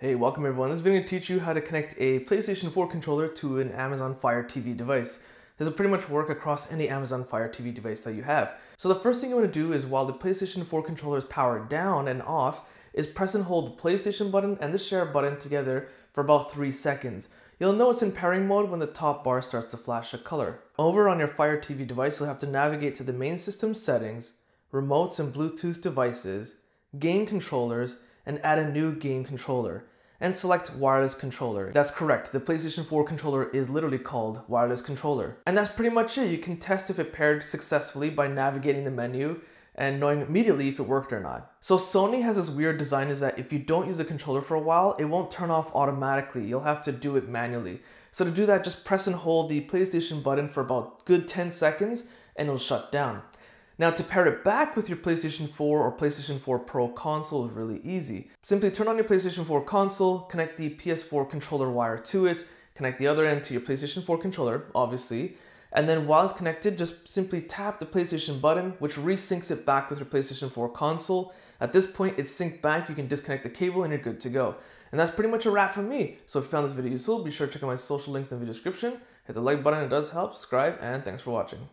Hey, welcome everyone. This video will teach you how to connect a PlayStation 4 controller to an Amazon Fire TV device. This will pretty much work across any Amazon Fire TV device that you have. So the first thing you want to do is while the PlayStation 4 controller is powered down and off, is press and hold the PlayStation button and the share button together for about 3 seconds. You'll know it's in pairing mode when the top bar starts to flash a color. Over on your Fire TV device, you'll have to navigate to the main system settings, remotes and Bluetooth devices, game controllers, and add a new game controller. And select wireless controller. That's correct, the PlayStation 4 controller is literally called wireless controller. And that's pretty much it. You can test if it paired successfully by navigating the menu and knowing immediately if it worked or not. So Sony has this weird design is that if you don't use the controller for a while, it won't turn off automatically. You'll have to do it manually. So to do that, just press and hold the PlayStation button for about good 10 seconds and it'll shut down. Now to pair it back with your PlayStation 4 or PlayStation 4 Pro console is really easy. Simply turn on your PlayStation 4 console, connect the PS4 controller wire to it, connect the other end to your PlayStation 4 controller, obviously, and then while it's connected, just simply tap the PlayStation button, which resyncs it back with your PlayStation 4 console. At this point, it's synced back, you can disconnect the cable and you're good to go. And that's pretty much a wrap from me. So if you found this video useful, be sure to check out my social links in the video description. Hit the like button, it does help, subscribe, and thanks for watching.